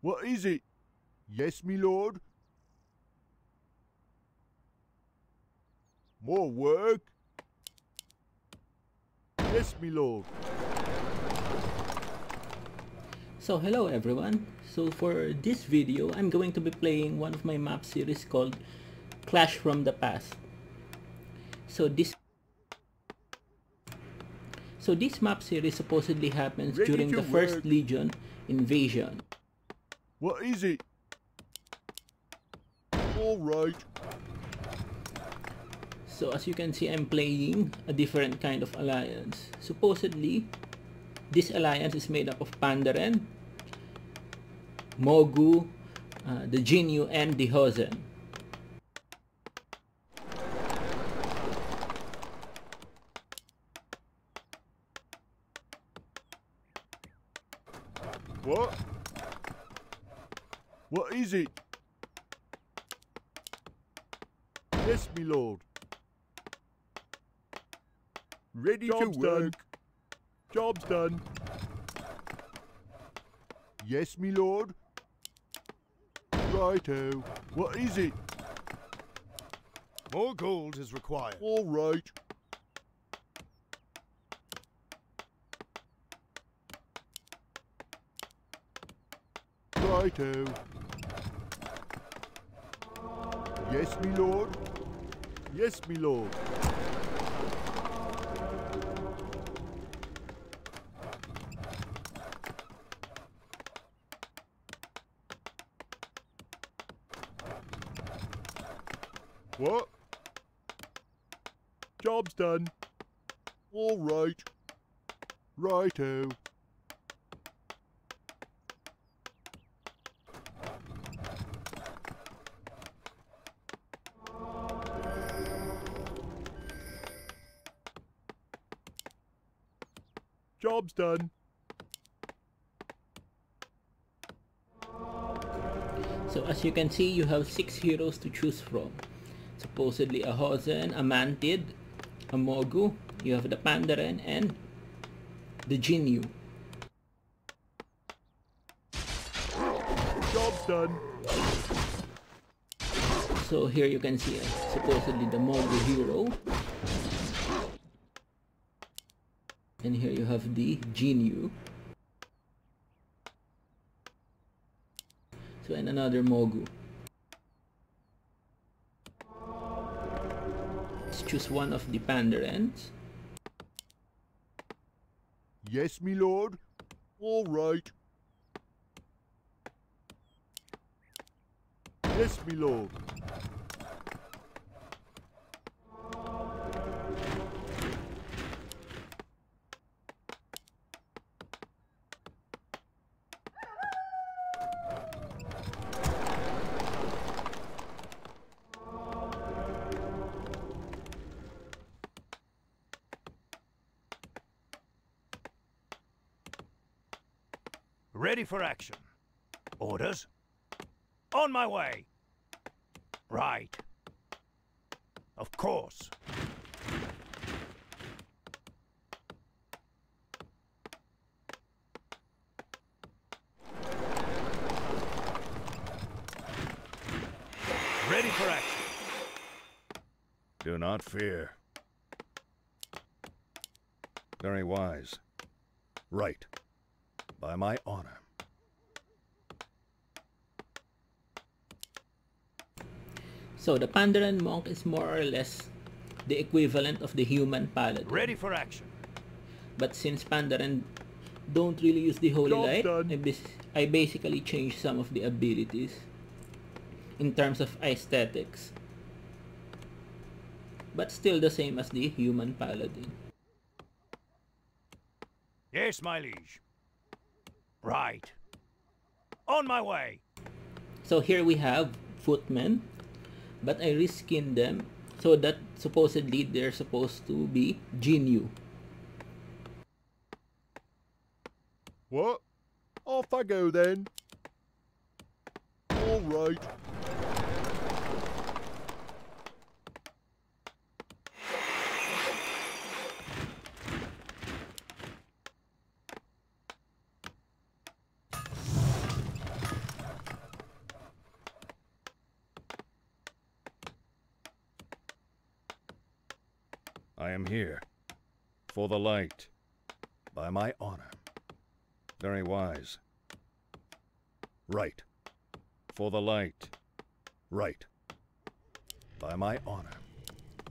What is it? Yes, me lord. More work? Yes, me lord. So hello everyone. So for this video, I'm going to be playing one of my map series called Clash from the Past. So this So this map series supposedly happens Ready during the First. Legion invasion. What is it? All right. So as you can see, I'm playing a different kind of alliance. Supposedly, this alliance is made up of Pandaren, Mogu, uh, the Jinyu, and the Hozen. What? What is it? Yes, me lord. Ready Job's to work. done. Job's done. Yes, me lord. Righto. What is it? More gold is required. All right. Righto. Yes, me lord. Yes, me lord. What? Job's done. All right. Righto. Job's done. So as you can see, you have six heroes to choose from. Supposedly a Hozen, a Mantid, a Mogu, you have the Pandaren, and the Jinyu. Job's done. So here you can see uh, supposedly the Mogu hero. And here you have the Jinyu. So and another Mogu. Let's choose one of the Pandarens. Yes, me lord. All right. Yes, me lord. Ready for action. Orders? On my way. Right. Of course. Ready for action. Do not fear. Very wise. Right. By my honor. So the Pandaren monk is more or less the equivalent of the human paladin. Ready for action. But since Pandaren don't really use the Holy Job Light. I, bas- I basically changed some of the abilities in terms of aesthetics. But still the same as the human paladin. Yes, my liege. Right. On my way. So here we have footmen, but I reskinned them so that supposedly they're supposed to be Jinyu. What? Off I go then. All I am here. For the light. By my honor. Very wise. Right. For the light. Right. By my honor.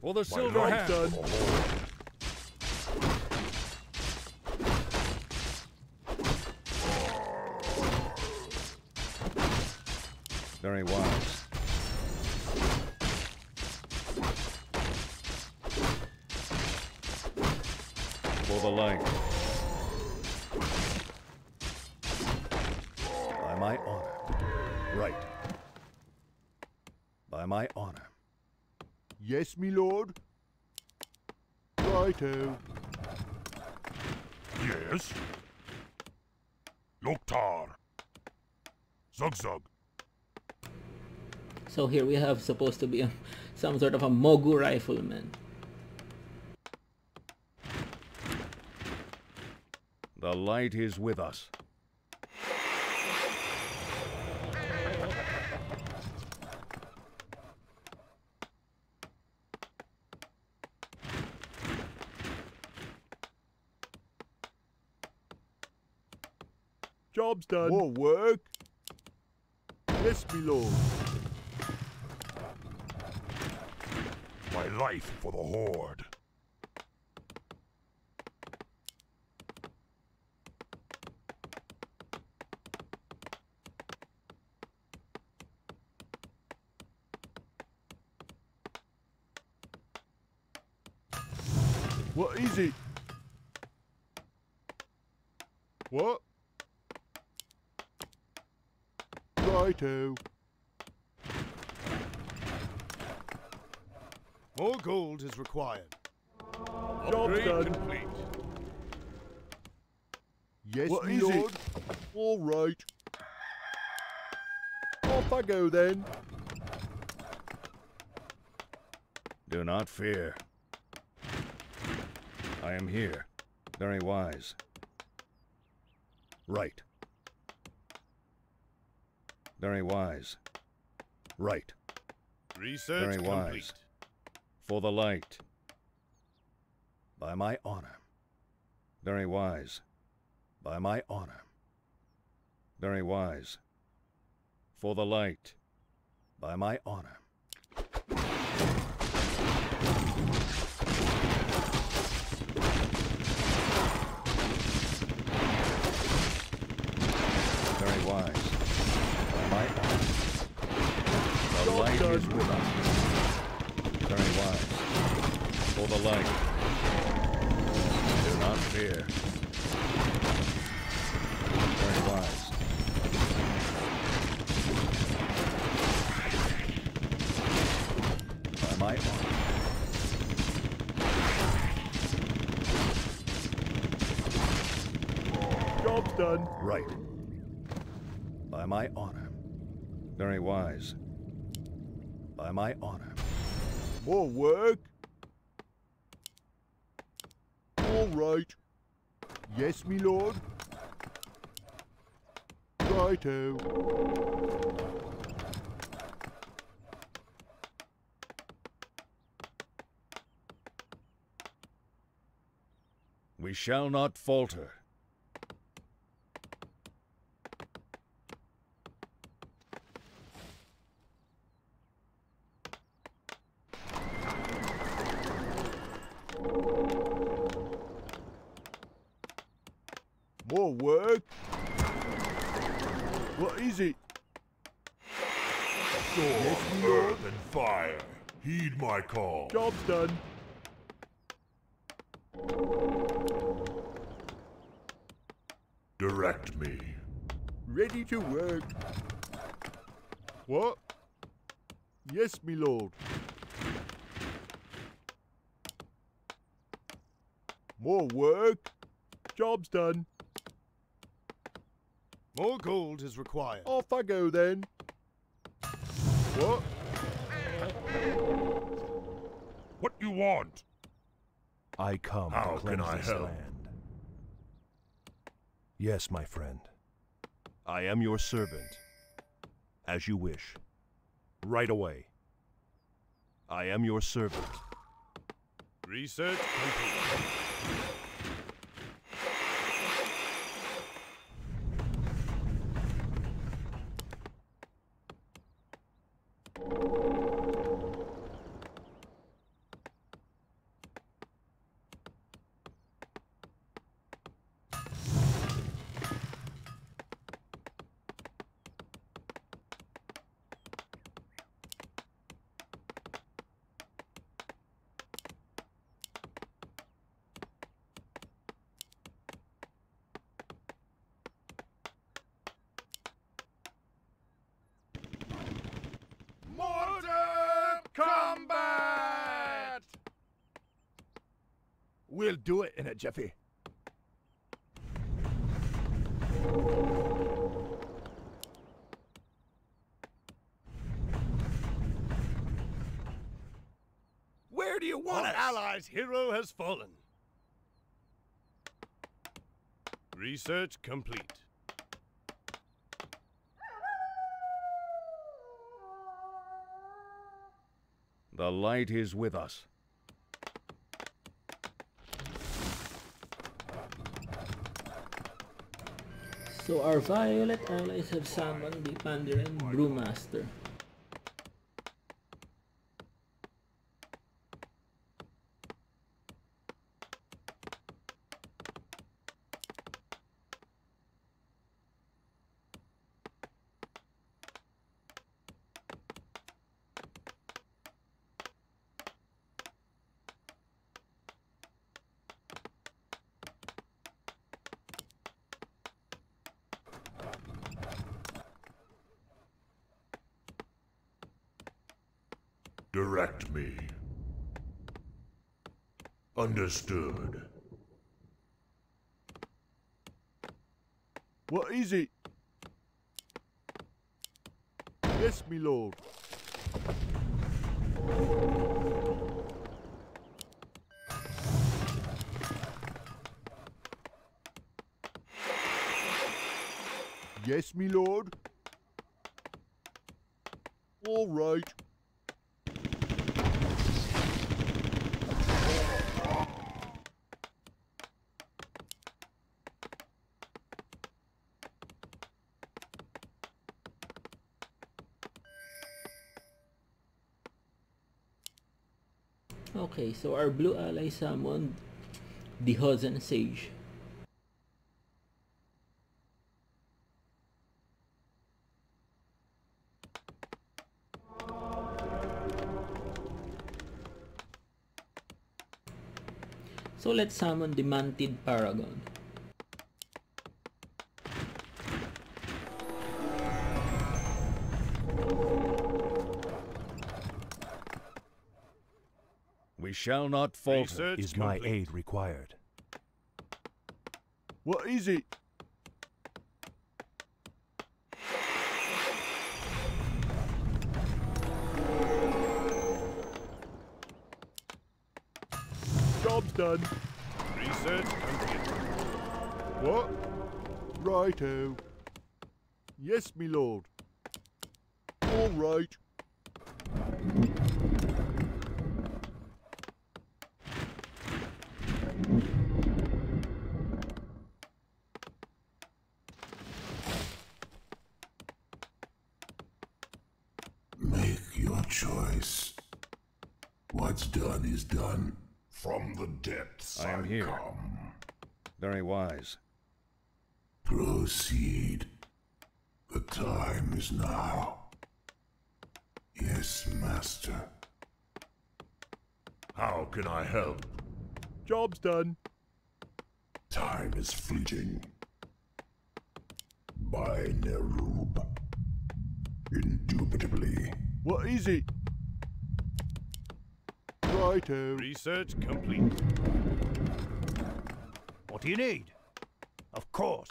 For the silver hand. By my honor. Yes, me lord. Righto. Yes? Loktar. Zug Zug. So here we have supposed to be a, some sort of a Mogu rifleman. The light is with us. Job's done. More work. Yes, me lord. My life for the Horde. What is it? What? Righto. More gold is required. Job's done. complete. Yes, What me is it? lord. All right. Off I go then. Do not fear. I am here. Very wise. Right. Very wise. Right. Research Very complete. wise. For the light. By my honor. Very wise. By my honor. Very wise. For the light. By my honor. Very wise. My honor. The light is with us. Very wise. For the light. Do not fear. Very wise. By my honor. Job's done. Right. By my honor. Very wise. By my honor. More work. All right. Yes, me lord. Righto. We shall not falter. More work. What is it? Storm, earth, and fire. Heed my call. Job's done. Direct me. Ready to work. What? Yes, me lord. More work. Job's done. More gold is required. Off I go then. What? What you want? I come How to can cleanse I this help? land. Yes, my friend. I am your servant. As you wish. Right away. I am your servant. Research complete. Mortar combat! We'll do it in a jiffy. Where do you want Our allies' hero has fallen. Research complete. The light is with us. So our violet allies have summoned the Pandaren Brewmaster. Direct me. Understood. What is it? Yes, me lord. Yes, me lord. All right. Okay, so our blue ally summoned the Hozen Sage. So let's summon the Mantid Paragon. Shall not falter. Research Is my complete. aid required? What is it? Job's done. Research complete. What? Righto. Yes, me lord. All right. What's done is done. From the depths I am here. come. Very wise. Proceed. The time is now. Yes, master. How can I help? Job's done. Time is fleeting. By Nerub. Indubitably. What is it? Righto. Research complete. What do you need? Of course.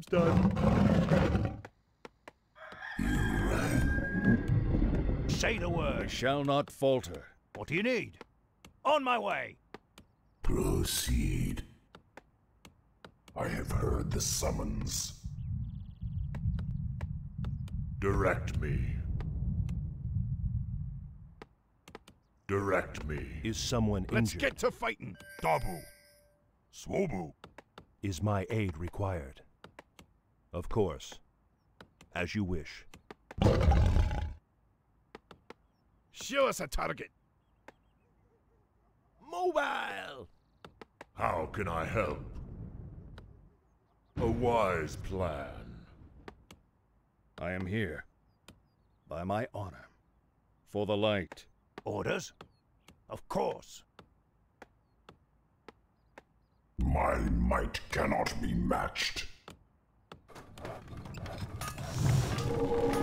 Job's done. Say the I word. shall not falter. What do you need? On my way. Proceed. I have heard the summons. Direct me. Direct me. Is someone Let's injured? get to fighting. Dabu. Swobu. Is my aid required? Of course. As you wish. Show us a target. Mobile. How can I help? A wise plan. I am here. By my honor. For the light. Orders? Of course. My might cannot be matched. Thank you.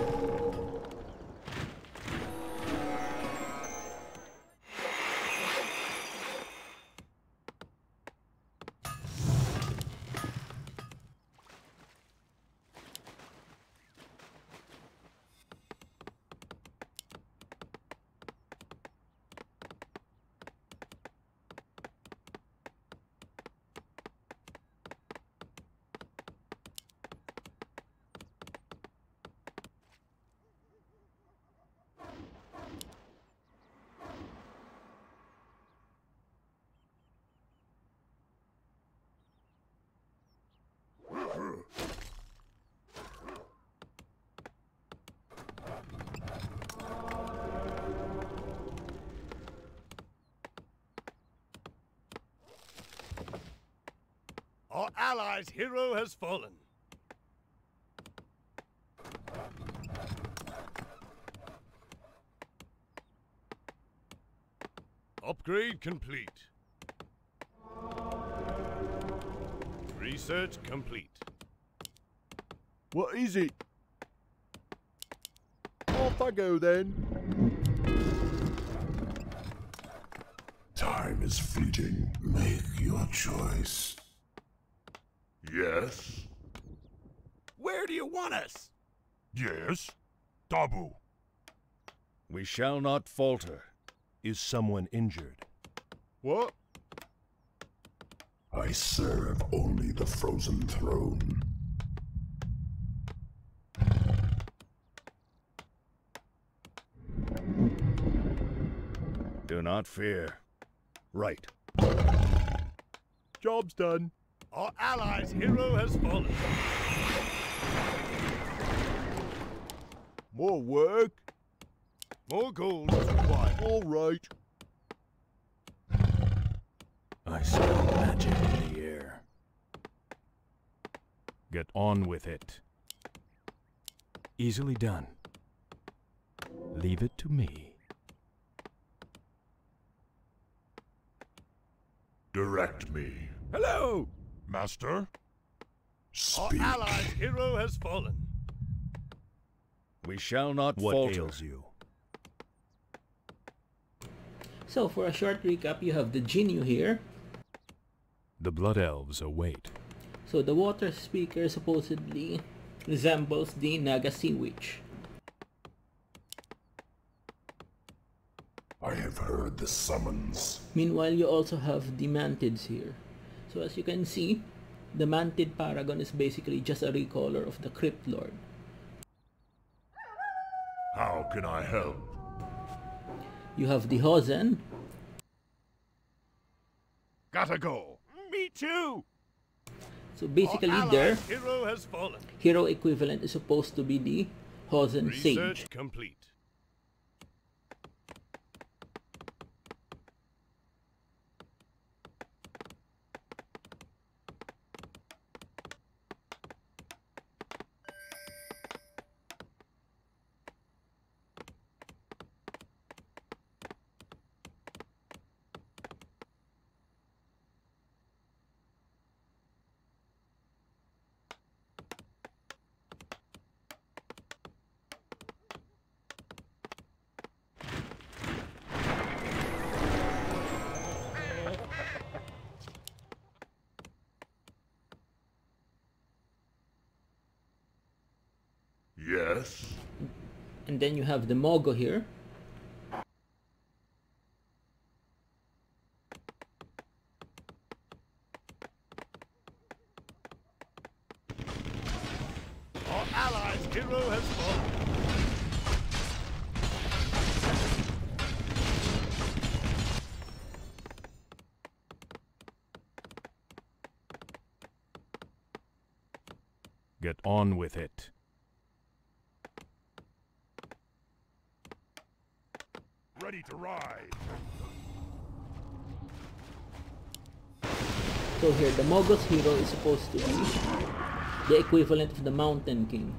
Our allies' hero has fallen. Upgrade complete. Research complete. What is it? Off I go then. Time is fleeting. Make your choice. Yes? Where do you want us? Yes? Dabu. We shall not falter. Is someone injured? What? I serve only the frozen throne. Do not fear. Right. Job's done. Our allies' hero has fallen. More work? More gold is required. All right. I smell magic in the air. Get on with it. Easily done. Leave it to me. Direct me. Hello! Master? Our Speak. allies' hero has fallen. We shall not What falter. ails you? So for a short recap, you have the Jinyu here. The Blood Elves await. So the water speaker supposedly resembles the Naga Sea Witch. I have heard the summons. Meanwhile, you also have the Mantids here. So as you can see, the Mantid Paragon is basically just a recolor of the Crypt Lord. How can I help? You have the Hozen. Gotta go. Me too. so basically their hero hero equivalent is supposed to be the Hozen Research Sage. complete. And then you have the Mogu here. Our allies' hero has fallen. Get on with it. Ready to ride. Here, the Mogu's hero is supposed to be the equivalent of the Mountain King.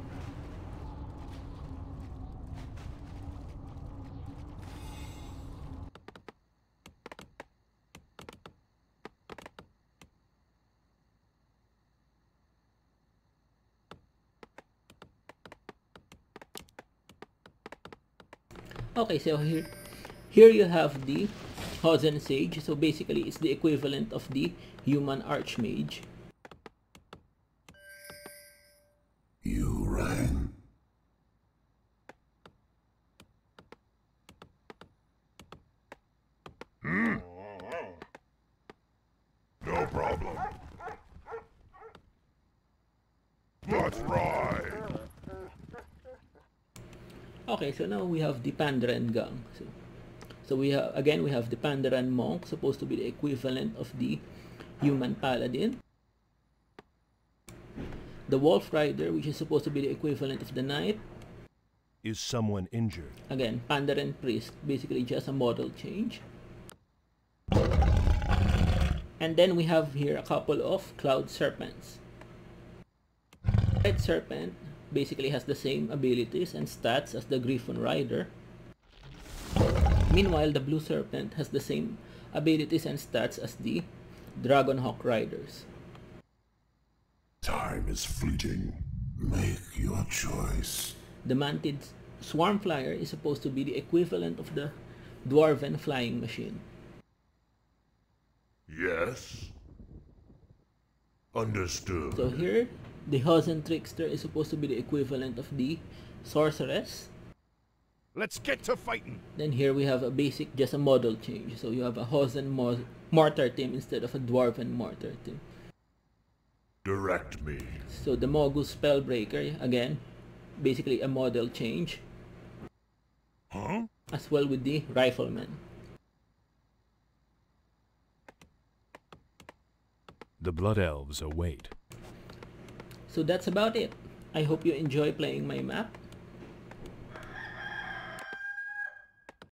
Okay, so here, here you have the Hozen Sage. So basically, it's the equivalent of the human Archmage. You rang. Hmm. No problem. Let's ride. Okay, so now we have the Pandaren gang. So, so we have again we have the Pandaren monk, supposed to be the equivalent of the human paladin. The Wolf Rider, which is supposed to be the equivalent of the knight. Is someone injured? Again, Pandaren priest, basically just a model change. And then we have here a couple of Cloud Serpents. Red Serpent basically has the same abilities and stats as the Griffon Rider. Meanwhile, the Blue Serpent has the same abilities and stats as the Dragonhawk Riders. Time is fleeting. Make your choice. The Mantid Swarm Flyer is supposed to be the equivalent of the Dwarven Flying Machine. Yes. Understood. So here, the Hozen Trickster is supposed to be the equivalent of the Sorceress. Let's get to fighting. Then here we have a basic, just a model change. So you have a Hozen Mo- Mortar team instead of a Dwarven Mortar team. Direct me. So the Mogu Spellbreaker, again, basically a model change. Huh? As well with the Rifleman. The Blood Elves await. So that's about it. I hope you enjoy playing my map.